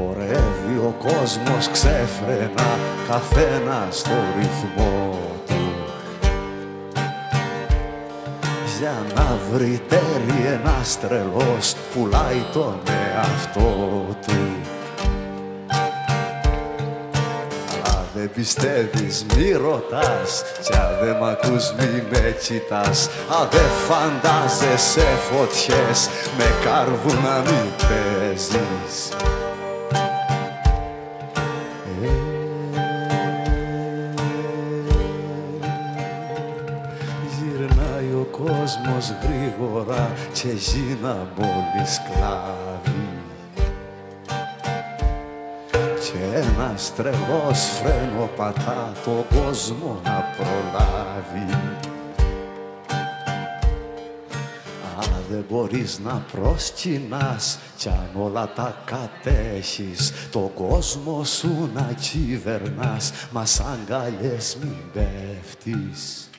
Χορεύει ο κόσμος ξέφρενα καθένα στο ρυθμό του. Για να βρει τέρι ένας τρελός πουλάει τον εαυτό του. Δεν πιστεύεις μη ρωτάς Κι αν δεν μ' ακούς μη με κοιτάς. Αν δεν φαντάζεσαι φωτιές Με κάρβουνα μη παίζεις κόσμος γρήγορα και γίνα μόλις σκλάβη και ένας τρελός φρένο πατά το κόσμο να προλάβει. Αν δεν μπορείς να προσκυνάς κι αν όλα τα κατέχεις το κόσμο σου να κυβερνάς. Μας σαν αγκαλιές μην πέφτεις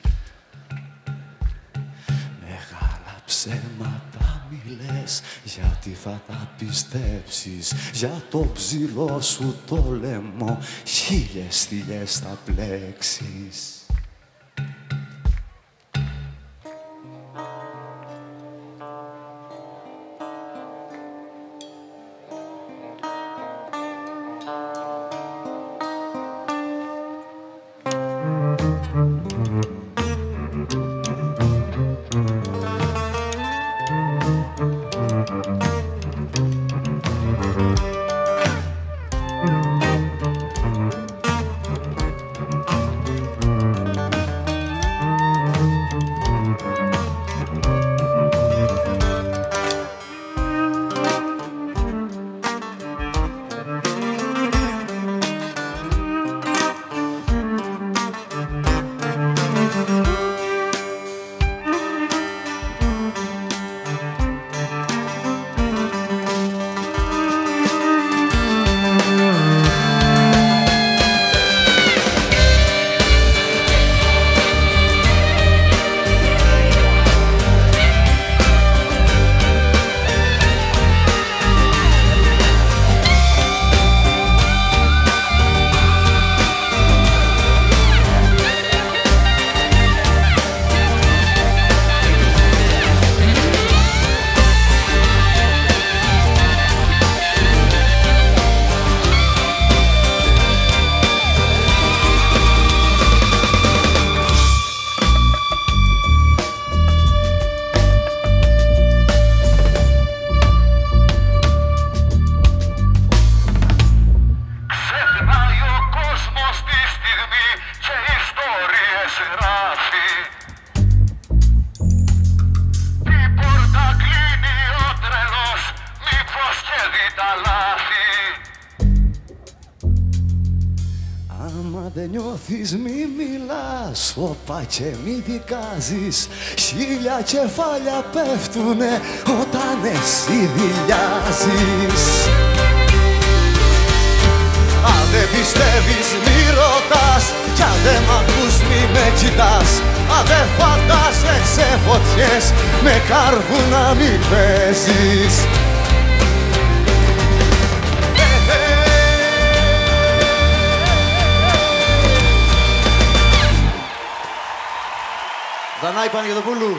ψέματα μιλές γιατί θα τα πιστέψεις. Για το ψηλό σου το λαιμό χίλιες θηλιές θα πλέξεις δεν νιώθεις μη μιλάς Όπα και μη δικάζεις. Χίλια κεφάλια πέφτουνε Όταν εσύ δηλιάζεις Αν δεν πιστεύεις μη ρωτάς Κι αν δεν μ' ακούς μη με κοιτάς. Αν δεν φαντάζεσαι φωτιές Με κάρβουνα μη παίζεις Δανάη Παναγιωτοπούλου.